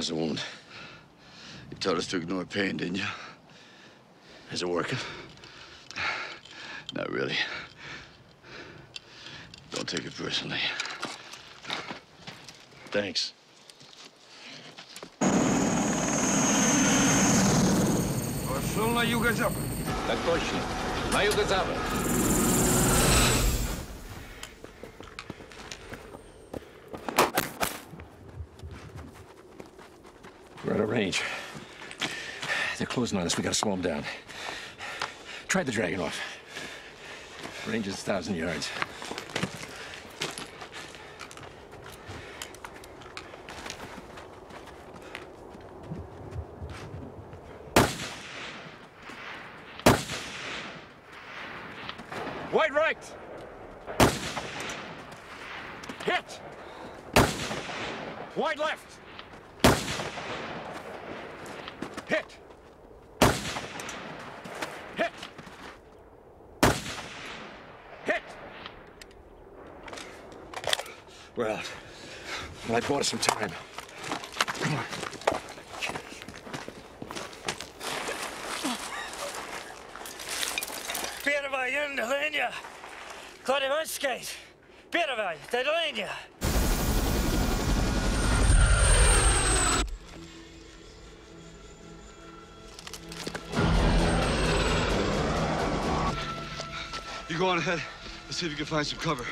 How's the wound? You told us to ignore pain, didn't you? Is it working? Not really. Don't take it personally. Thanks. Пошел на юго-запад. Так точно. На юго-запад. We're out of range. They're closing on us. We gotta slow them down. Try the Dragunov. Range is a thousand yards. Wide right! Hit! Wide left! Hit! Hit! Hit! We're out. Well, I bought us some time. Come on. Первая линия. Кладеванский. Первая линия. You go on ahead. Let's see if you can find some cover.